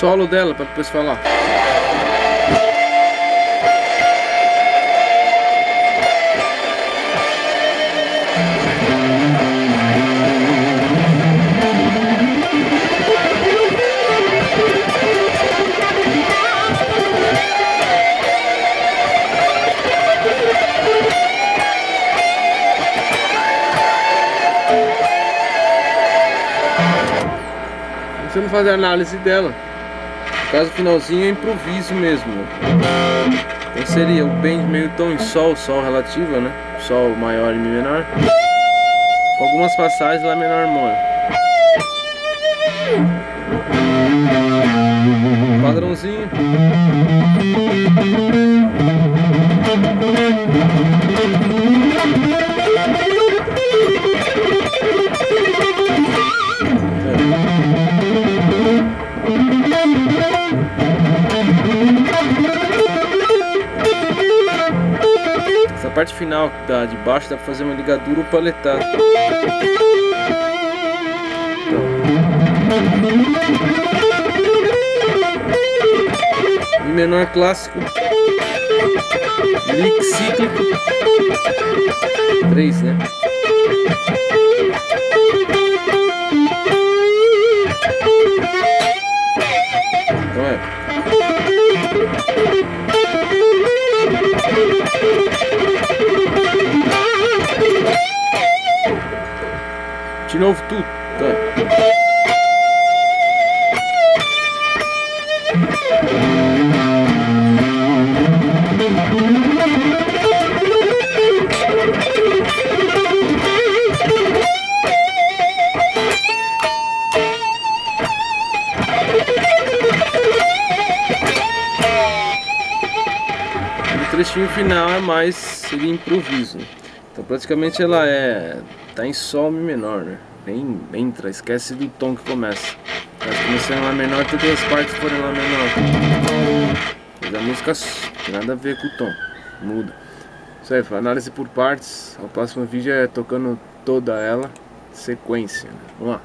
solo dela para depois falar. Você não fazer análise dela. Caso, finalzinho é improviso mesmo. Então seria o bend meio tom em sol, sol relativa, né? Sol maior e mi menor. Com algumas passagens lá menor harmônico. Padrãozinho. Essa parte final da de baixo dá pra fazer uma ligadura ou paletada. Mi menor clássico. Lick cíclico. 3, né? Então é. Novo tudo. O trechinho final é mais seria improviso. Então praticamente ela é tá em sol menor, né? Entra, esquece do tom que começa. Mas começando em lá menor, todas as partes forem lá menor. Mas a música tem nada a ver com o tom, muda. Aí, análise por partes. O próximo vídeo é tocando toda ela, sequência. Né? Vamos lá.